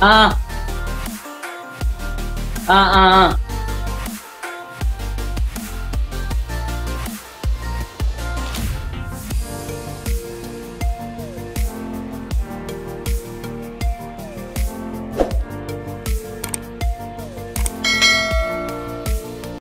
아. 아, 아, 아.